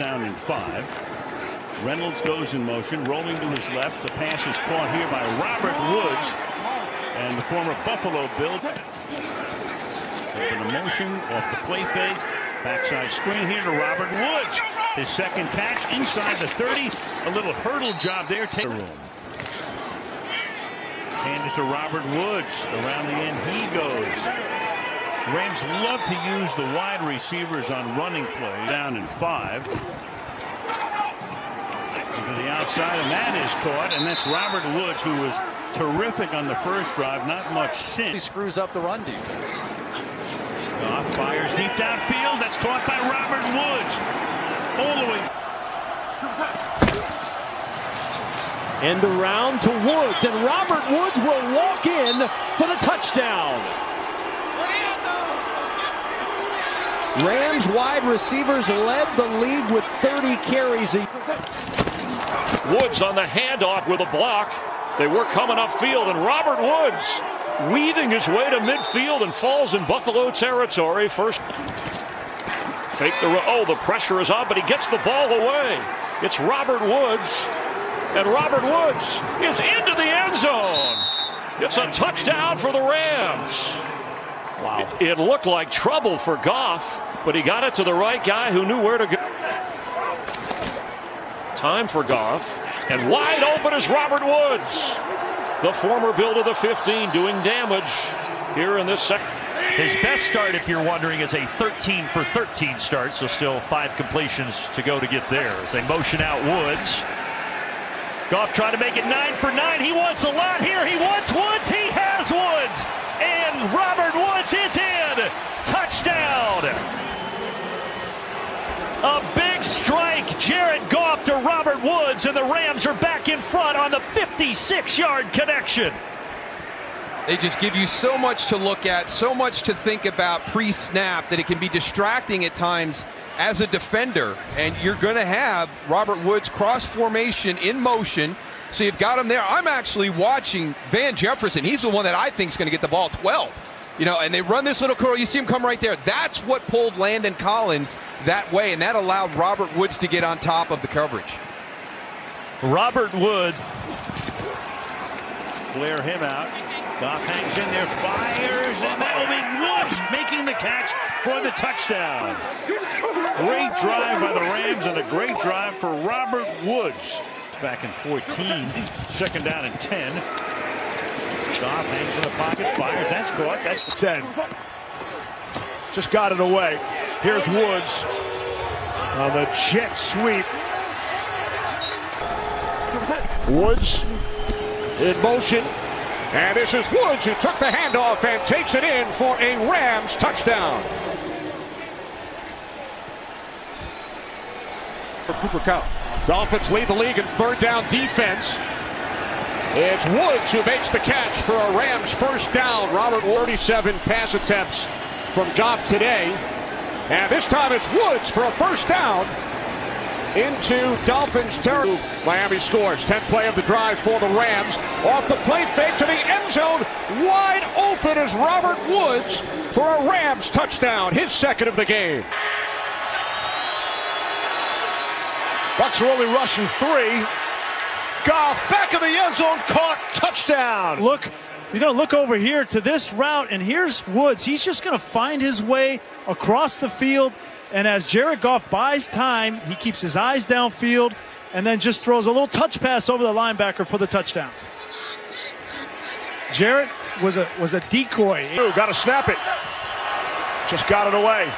down in five. Reynolds goes in motion, rolling to his left. The pass is caught here by Robert Woods. And the former Buffalo Bill. Open a motion off the play fake. Backside screen here to Robert Woods. His second catch inside the 30. A little hurdle job there. Take room. Hand it to Robert Woods. Around the end he goes. Rams love to use the wide receivers on running play. Down in five. To the outside, and that is caught, and that's Robert Woods, who was terrific on the first drive. Not much since. He screws up the run defense. Goff fires deep downfield. That's caught by Robert Woods. All the way. End around to Woods, and Robert Woods will walk in for the touchdown. Rams wide receivers led the league with 30 carries. Woods on the handoff with a block. They were coming upfield, and Robert Woods weaving his way to midfield and falls in Buffalo territory. First, fake the oh the pressure is on, but he gets the ball away. It's Robert Woods, and Robert Woods is into the end zone. It's a touchdown for the Rams. Wow. It, it looked like trouble for Goff, but he got it to the right guy who knew where to go. Time for Goff. And wide open is Robert Woods. The former Bill to the 15 doing damage here in this second. His best start, if you're wondering, is a 13 for 13 start, so still five completions to go to get there. As they motion out Woods. Goff trying to make it nine for nine. He wants a lot here. He wants Woods. He has Woods. And Robert Woods is in. Touchdown. A big strike. Jared Goff to Robert Woods, and the Rams are back in front on the 56 yard connection. They just give you so much to look at, so much to think about pre snap that it can be distracting at times as a defender. And you're going to have Robert Woods cross formation in motion. So you've got him there. I'm actually watching Van Jefferson. He's the one that I think is going to get the ball 12. You know, and they run this little curl. You see him come right there. That's what pulled Landon Collins that way, and that allowed Robert Woods to get on top of the coverage. Robert Woods. Flare him out. Goff hangs in there, fires, and that'll be Woods making the catch for the touchdown. Great drive by the Rams and a great drive for Robert Woods. Back in 14, second down and 10. Goff hangs in the pocket, fires, that's caught, that's 10. Just got it away. Here's Woods on the jet sweep. Woods in motion. And this is Woods who took the handoff and takes it in for a Rams touchdown. For Cooper Kupp. Dolphins lead the league in third down defense. It's Woods who makes the catch for a Rams first down. Robert 47 pass attempts from Goff today. And this time it's Woods for a first down into Dolphins territory. Miami scores. 10th play of the drive for the Rams. Off the play fake to the end zone. Wide open is Robert Woods for a Rams touchdown. His second of the game. Bucks are only rushing three. Goff back of the end zone, caught, touchdown. Look, you're going to look over here to this route, and here's Woods. He's just going to find his way across the field. And as Jared Goff buys time, he keeps his eyes downfield and then just throws a little touch pass over the linebacker for the touchdown. Jarrett was a was a decoy. Got to snap it. Just got it away.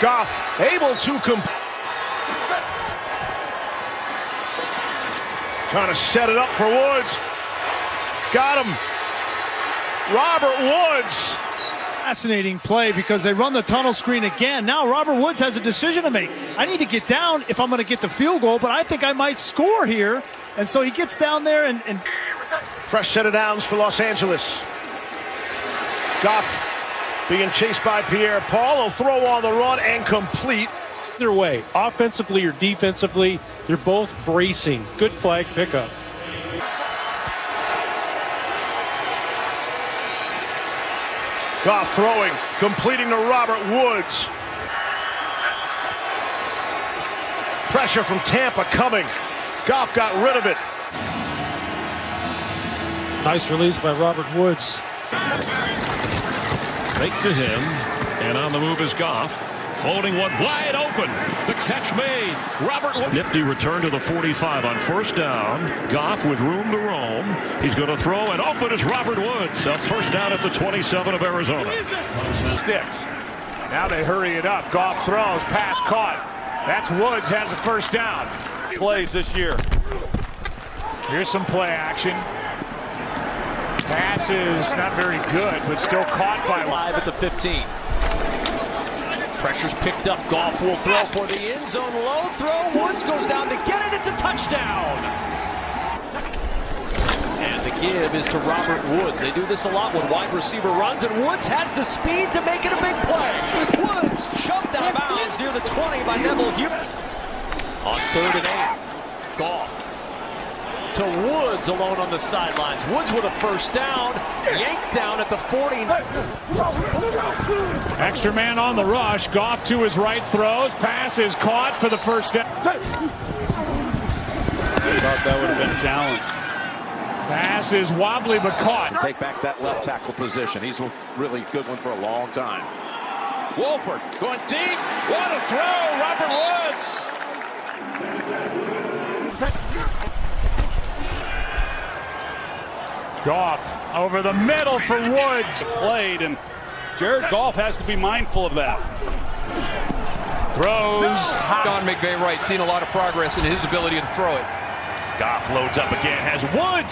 Goff able to complete. Trying to set it up for Woods. Got him. Robert Woods. Fascinating play because they run the tunnel screen again. Now Robert Woods has a decision to make. I need to get down if I'm going to get the field goal, but I think I might score here. And so he gets down there and, and fresh set of downs for Los Angeles. Goff being chased by Pierre Paul. will throw on the run and complete. Either way, offensively or defensively, they're both bracing. Good flag pickup. Goff throwing, completing to Robert Woods. Pressure from Tampa coming. Goff got rid of it. Nice release by Robert Woods. Fakes to him, and on the move is Goff. Floating one wide open. The catch made. Robert Woods. Nifty return to the 45 on first down. Goff with room to roam. He's going to throw, and open is Robert Woods. A first down at the 27 of Arizona. Sticks. Now they hurry it up. Goff throws. Pass caught. That's Woods has a first down. Plays this year. Here's some play action. Pass is not very good, but still caught by Live at the 15. Pressure's picked up. Goff will throw for the end zone. Low throw. Woods goes down to get it. It's a touchdown. And the give is to Robert Woods. They do this a lot when wide receiver runs, and Woods has the speed to make it a big play. Woods shoved out of bounds near the 20 by Neville Hewitt. On third and eight, Goff to Woods alone on the sidelines. Woods with a first down, yanked down at the 40. Extra man on the rush. Goff to his right throws. Pass is caught for the first down. I thought that would have been a challenge. Pass is wobbly but caught. Take back that left tackle position. He's a really good one for a long time. Wolford going deep. What a throw, Robert Woods. Goff over the middle for Woods. Played, and Jared Goff has to be mindful of that. Throws. Don McVay right, seeing a lot of progress in his ability to throw it. Goff loads up again, has Woods.